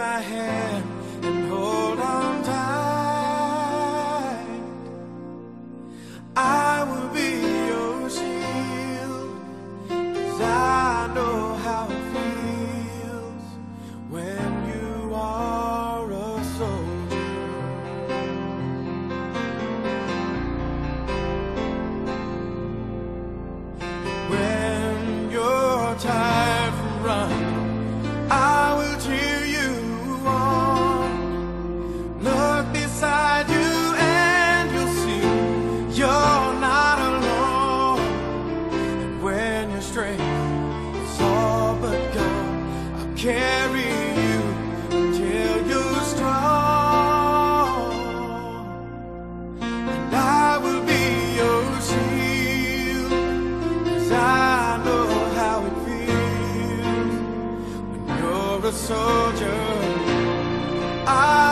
my hand and hold on tight. I carry you till you're strong, and I will be your shield. Cause I know how it feels when you're a soldier. I